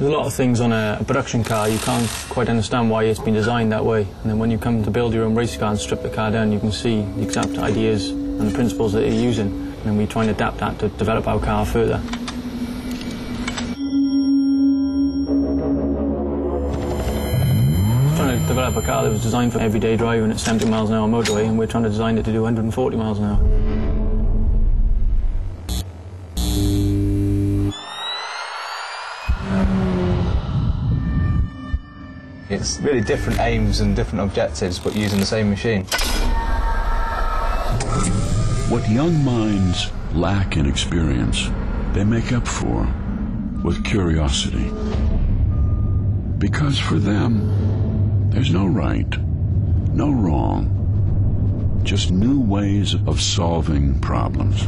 There's a lot of things on a, a, production car you can't quite understand why it's been designed that way. And then when you come to build your own race car and strip the car down, you can see the exact ideas and the principles that you're using. And then we try and adapt that to develop our car further. Trying to develop a car that was designed for everyday driving at 70 miles an hour motorway, and we're trying to design it to do 140 miles an hour. It's really different aims and different objectives, but using the same machine. What young minds lack in experience, they make up for with curiosity. Because for them, there's no right, no wrong, just new ways of solving problems.